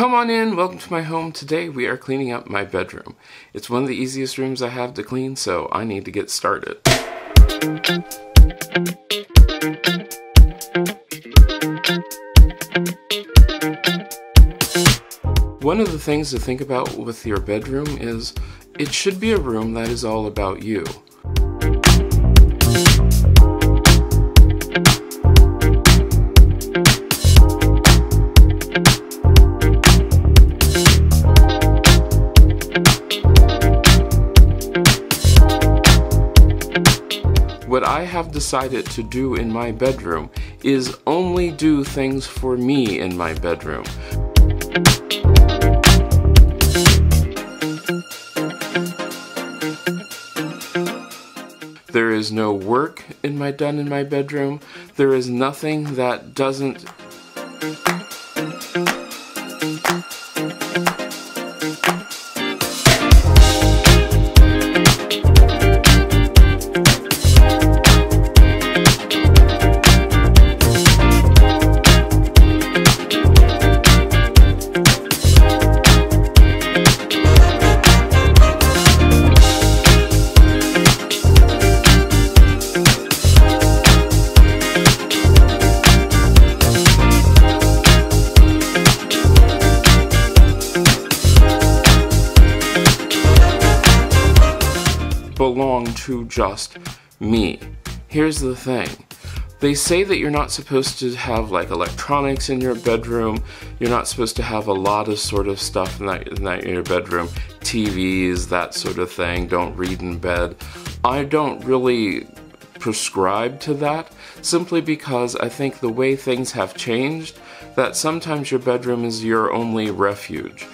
Come on in, welcome to my home. Today we are cleaning up my bedroom. It's one of the easiest rooms I have to clean, so I need to get started. One of the things to think about with your bedroom is it should be a room that is all about you. I have decided to do in my bedroom is only do things for me in my bedroom. There is no work in my done in my bedroom. There is nothing that doesn't belong to just me. Here's the thing. They say that you're not supposed to have like electronics in your bedroom. You're not supposed to have a lot of sort of stuff in that, in, that, in your bedroom. TVs, that sort of thing. Don't read in bed. I don't really prescribe to that simply because I think the way things have changed, that sometimes your bedroom is your only refuge.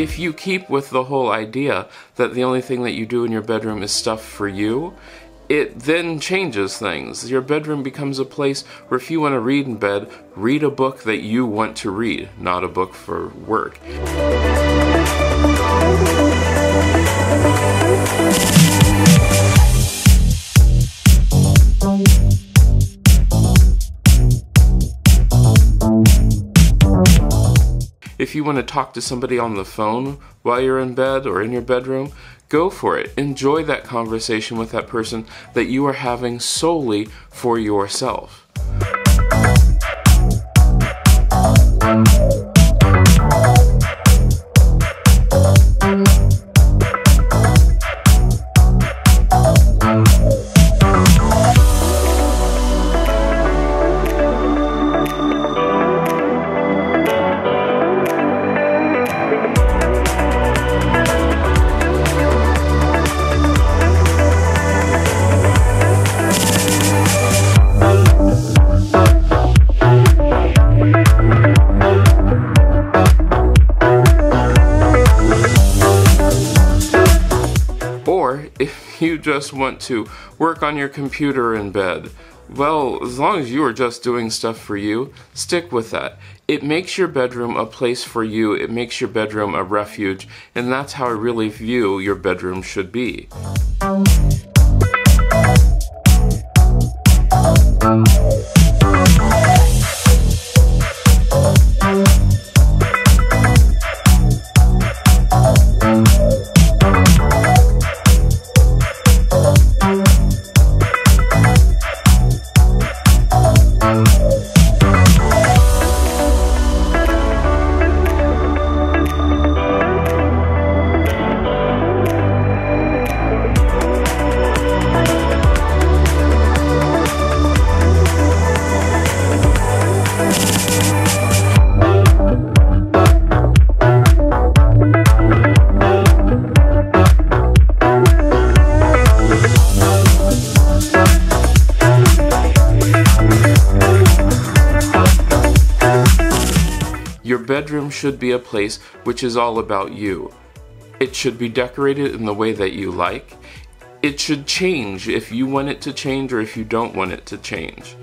If you keep with the whole idea that the only thing that you do in your bedroom is stuff for you, it then changes things. Your bedroom becomes a place where if you want to read in bed, read a book that you want to read, not a book for work. If you want to talk to somebody on the phone while you're in bed or in your bedroom, go for it. Enjoy that conversation with that person that you are having solely for yourself. You just want to work on your computer in bed, well, as long as you are just doing stuff for you, stick with that. It makes your bedroom a place for you, it makes your bedroom a refuge, and that's how I really view your bedroom should be. Bedroom should be a place which is all about you. It should be decorated in the way that you like. It should change if you want it to change or if you don't want it to change.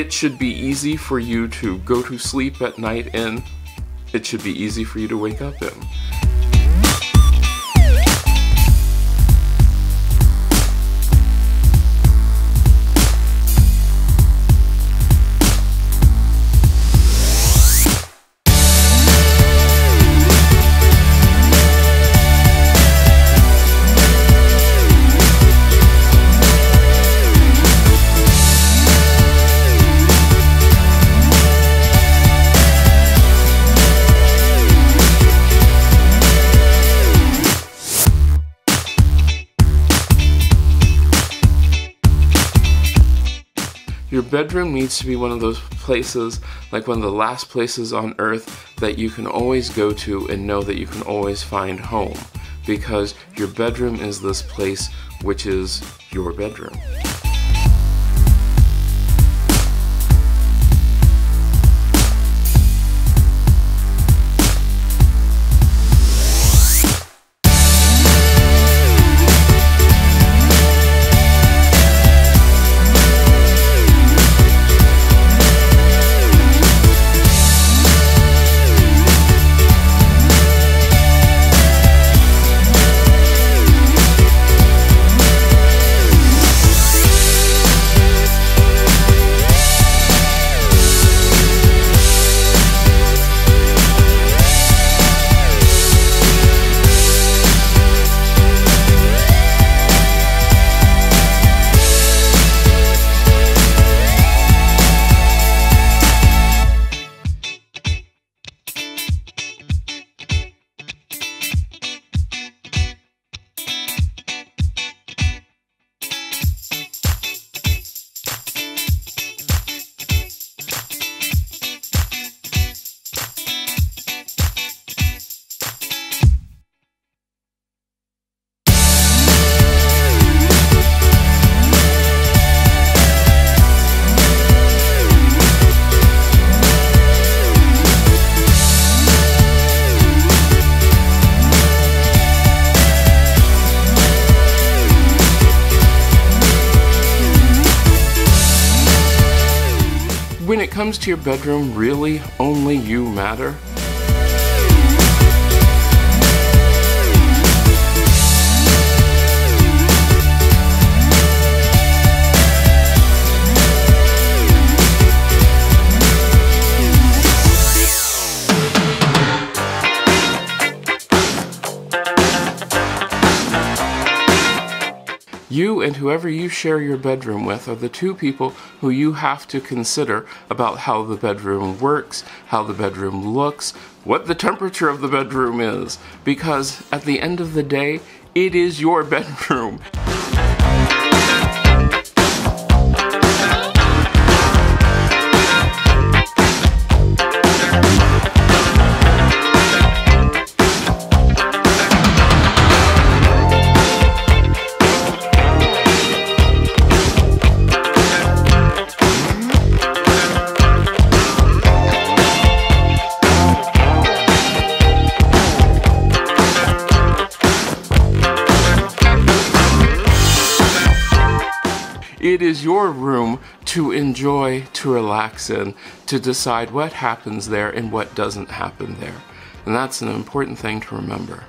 It should be easy for you to go to sleep at night in. It should be easy for you to wake up in. Bedroom needs to be one of those places, like one of the last places on earth that you can always go to and know that you can always find home. Because your bedroom is this place which is your bedroom. When it comes to your bedroom, really only you matter? You and whoever you share your bedroom with are the two people who you have to consider about how the bedroom works, how the bedroom looks, what the temperature of the bedroom is. Because at the end of the day, it is your bedroom. It is your room to enjoy, to relax in, to decide what happens there and what doesn't happen there. And that's an important thing to remember.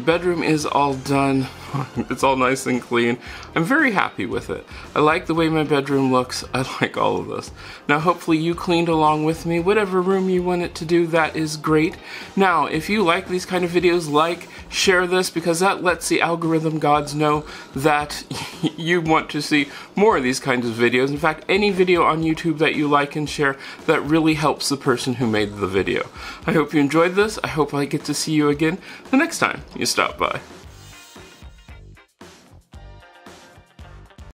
Bedroom is all done. it's all nice and clean. I'm very happy with it. I like the way my bedroom looks. I like all of this. Now hopefully you cleaned along with me. Whatever room you want it to do, that is great. Now, if you like these kind of videos, like, share this because that lets the algorithm gods know that you want to see more of these kinds of videos. In fact, any video on YouTube that you like and share, that really helps the person who made the video. I hope you enjoyed this. I hope I get to see you again the next time you stop by.